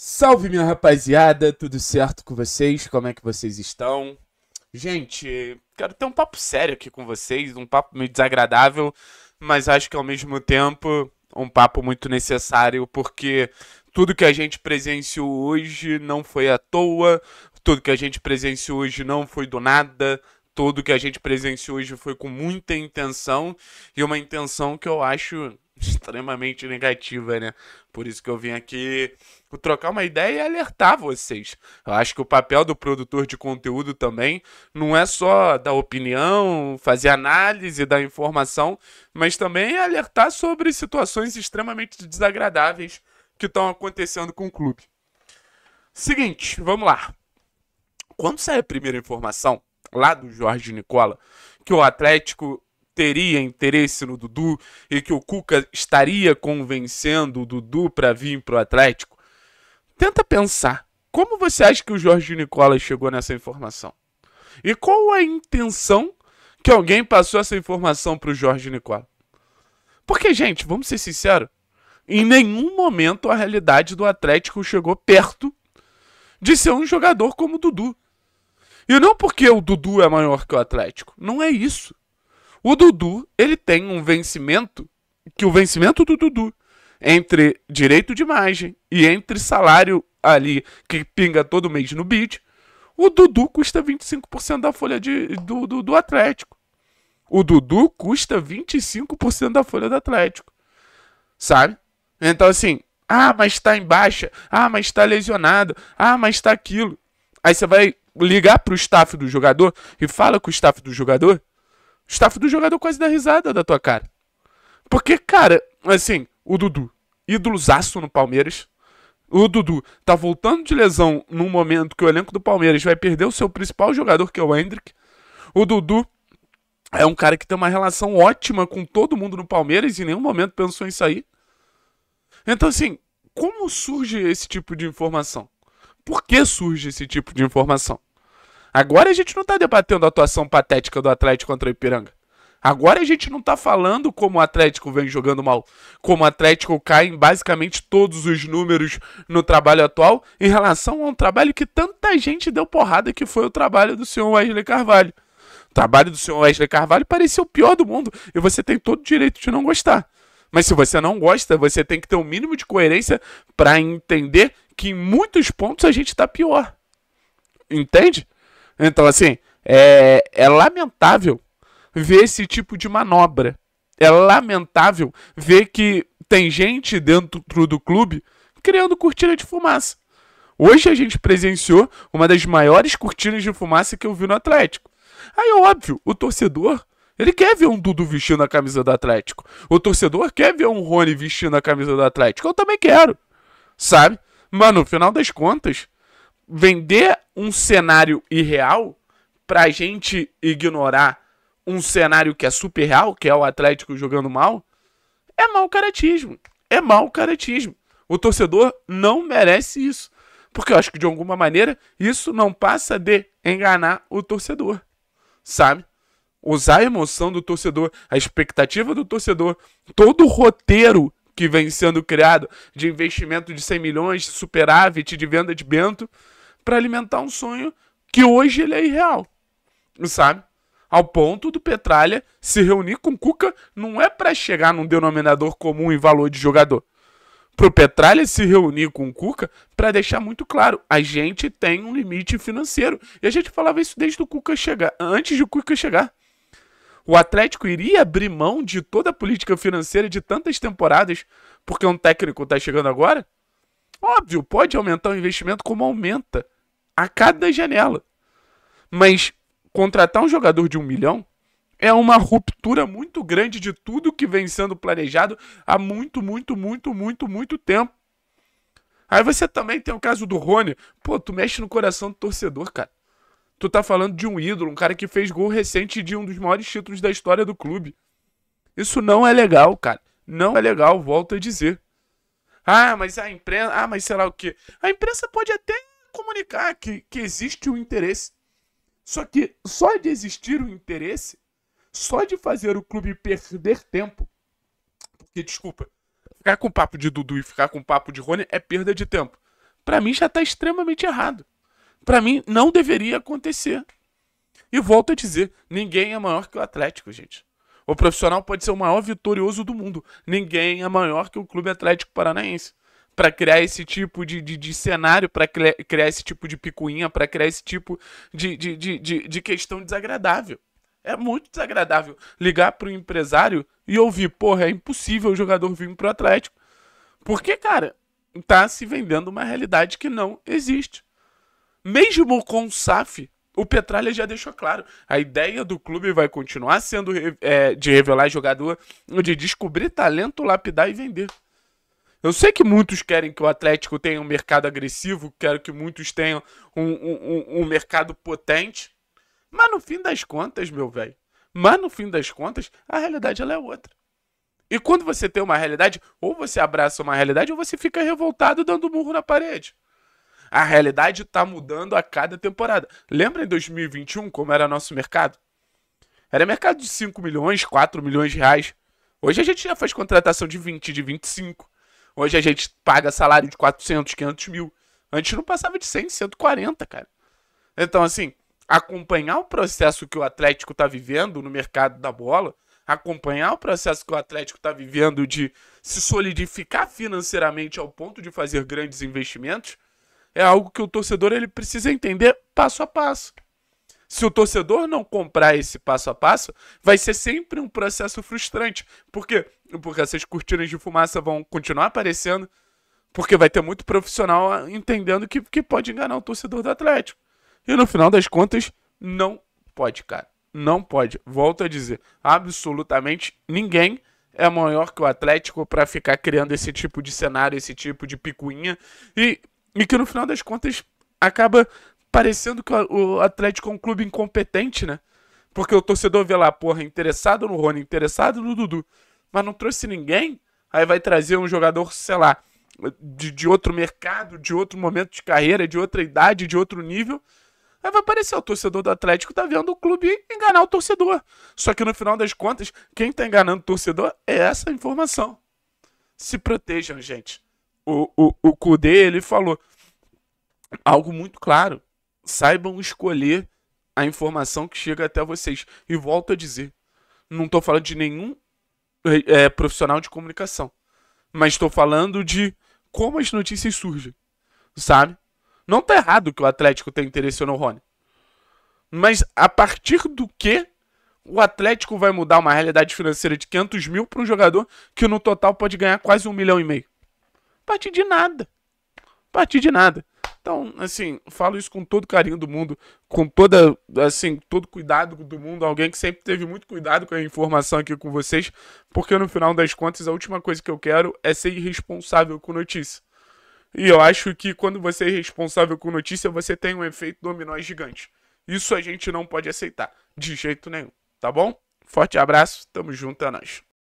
Salve minha rapaziada, tudo certo com vocês? Como é que vocês estão? Gente, quero ter um papo sério aqui com vocês, um papo meio desagradável, mas acho que ao mesmo tempo um papo muito necessário, porque tudo que a gente presenciou hoje não foi à toa, tudo que a gente presenciou hoje não foi do nada, tudo que a gente presenciou hoje foi com muita intenção e uma intenção que eu acho extremamente negativa, né? Por isso que eu vim aqui trocar uma ideia e alertar vocês. Eu acho que o papel do produtor de conteúdo também não é só dar opinião, fazer análise da informação, mas também alertar sobre situações extremamente desagradáveis que estão acontecendo com o clube. Seguinte, vamos lá. Quando sai a primeira informação lá do Jorge Nicola que o Atlético teria interesse no Dudu e que o Cuca estaria convencendo o Dudu para vir para o Atlético, tenta pensar como você acha que o Jorge Nicola chegou nessa informação? E qual a intenção que alguém passou essa informação para o Jorge Nicola? Porque, gente, vamos ser sinceros, em nenhum momento a realidade do Atlético chegou perto de ser um jogador como o Dudu. E não porque o Dudu é maior que o Atlético. Não é isso. O Dudu, ele tem um vencimento, que o vencimento do Dudu, entre direito de imagem e entre salário ali que pinga todo mês no bid, o Dudu custa 25% da folha de, do, do, do Atlético. O Dudu custa 25% da folha do Atlético. Sabe? Então, assim, ah, mas tá em baixa. Ah, mas tá lesionado. Ah, mas tá aquilo. Aí você vai ligar pro staff do jogador e fala com o staff do jogador staff do jogador quase dá risada da tua cara. Porque, cara, assim, o Dudu, ídolozaço no Palmeiras. O Dudu tá voltando de lesão num momento que o elenco do Palmeiras vai perder o seu principal jogador, que é o Hendrick. O Dudu é um cara que tem uma relação ótima com todo mundo no Palmeiras e em nenhum momento pensou em sair. Então, assim, como surge esse tipo de informação? Por que surge esse tipo de informação? Agora a gente não está debatendo a atuação patética do Atlético contra o Ipiranga. Agora a gente não está falando como o Atlético vem jogando mal, como o Atlético cai em basicamente todos os números no trabalho atual em relação a um trabalho que tanta gente deu porrada que foi o trabalho do senhor Wesley Carvalho. O trabalho do senhor Wesley Carvalho parecia o pior do mundo e você tem todo o direito de não gostar. Mas se você não gosta, você tem que ter um mínimo de coerência para entender que em muitos pontos a gente está pior. Entende? Então, assim, é, é lamentável ver esse tipo de manobra. É lamentável ver que tem gente dentro do clube criando cortina de fumaça. Hoje a gente presenciou uma das maiores cortinas de fumaça que eu vi no Atlético. Aí, óbvio, o torcedor, ele quer ver um Dudu vestindo a camisa do Atlético. O torcedor quer ver um Rony vestindo a camisa do Atlético. Eu também quero, sabe? Mas no final das contas, vender um cenário irreal pra gente ignorar um cenário que é super real, que é o Atlético jogando mal, é mau caratismo. É mau caratismo. O torcedor não merece isso. Porque eu acho que de alguma maneira isso não passa de enganar o torcedor. Sabe? Usar a emoção do torcedor, a expectativa do torcedor, todo o roteiro que vem sendo criado de investimento de 100 milhões, de superávit, de venda de Bento, para alimentar um sonho que hoje ele é irreal. Sabe? Ao ponto do Petralha se reunir com Cuca não é para chegar num denominador comum em valor de jogador. Pro Petralha se reunir com Cuca para deixar muito claro, a gente tem um limite financeiro. E a gente falava isso desde o Cuca chegar, antes de o Cuca chegar. O Atlético iria abrir mão de toda a política financeira de tantas temporadas porque um técnico está chegando agora? Óbvio, pode aumentar o investimento como aumenta a cada janela. Mas contratar um jogador de um milhão é uma ruptura muito grande de tudo que vem sendo planejado há muito, muito, muito, muito, muito tempo. Aí você também tem o caso do Rony. Pô, tu mexe no coração do torcedor, cara. Tu tá falando de um ídolo, um cara que fez gol recente de um dos maiores títulos da história do clube. Isso não é legal, cara. Não é legal, volto a dizer. Ah, mas a imprensa. Ah, mas sei lá o quê. A imprensa pode até comunicar que, que existe um interesse. Só que só de existir um interesse, só de fazer o clube perder tempo, porque desculpa, ficar com papo de Dudu e ficar com papo de Rony é perda de tempo. para mim já está extremamente errado. Para mim não deveria acontecer. E volto a dizer, ninguém é maior que o Atlético, gente. O profissional pode ser o maior vitorioso do mundo. Ninguém é maior que o Clube Atlético Paranaense. Para criar esse tipo de, de, de cenário, para criar esse tipo de picuinha, para criar esse tipo de, de, de, de, de questão desagradável. É muito desagradável ligar para o empresário e ouvir, porra, é impossível o jogador vir para o Atlético. Porque, cara, tá se vendendo uma realidade que não existe. Mesmo com o SAF, o Petralha já deixou claro. A ideia do clube vai continuar sendo é, de revelar jogador, de descobrir talento, lapidar e vender. Eu sei que muitos querem que o Atlético tenha um mercado agressivo, quero que muitos tenham um, um, um mercado potente. Mas no fim das contas, meu velho, mas no fim das contas, a realidade ela é outra. E quando você tem uma realidade, ou você abraça uma realidade, ou você fica revoltado dando murro na parede. A realidade está mudando a cada temporada. Lembra em 2021 como era nosso mercado? Era mercado de 5 milhões, 4 milhões de reais. Hoje a gente já faz contratação de 20, de 25. Hoje a gente paga salário de 400, 500 mil. Antes não passava de 100, 140, cara. Então, assim, acompanhar o processo que o Atlético está vivendo no mercado da bola, acompanhar o processo que o Atlético está vivendo de se solidificar financeiramente ao ponto de fazer grandes investimentos, é algo que o torcedor ele precisa entender passo a passo. Se o torcedor não comprar esse passo a passo, vai ser sempre um processo frustrante. Por quê? Porque essas cortinas de fumaça vão continuar aparecendo, porque vai ter muito profissional entendendo que, que pode enganar o torcedor do Atlético. E no final das contas, não pode, cara. Não pode. Volto a dizer, absolutamente ninguém é maior que o Atlético para ficar criando esse tipo de cenário, esse tipo de picuinha. E e que no final das contas acaba parecendo que o Atlético é um clube incompetente, né? Porque o torcedor vê lá, porra, interessado no Rony, interessado no Dudu, mas não trouxe ninguém. Aí vai trazer um jogador, sei lá, de, de outro mercado, de outro momento de carreira, de outra idade, de outro nível. Aí vai aparecer o torcedor do Atlético tá vendo o clube enganar o torcedor. Só que no final das contas, quem tá enganando o torcedor é essa informação. Se protejam, gente o, o, o Kudê, ele falou algo muito claro. Saibam escolher a informação que chega até vocês. E volto a dizer, não estou falando de nenhum é, profissional de comunicação, mas estou falando de como as notícias surgem, sabe? Não tá errado que o Atlético tenha interesse no Rony. Mas a partir do que o Atlético vai mudar uma realidade financeira de 500 mil para um jogador que no total pode ganhar quase um milhão e meio? partir de nada. Partir de nada. Então, assim, falo isso com todo carinho do mundo, com toda, assim, todo cuidado do mundo, alguém que sempre teve muito cuidado com a informação aqui com vocês, porque no final das contas a última coisa que eu quero é ser irresponsável com notícia. E eu acho que quando você é irresponsável com notícia, você tem um efeito dominó gigante. Isso a gente não pode aceitar, de jeito nenhum, tá bom? Forte abraço, tamo junto, é nóis.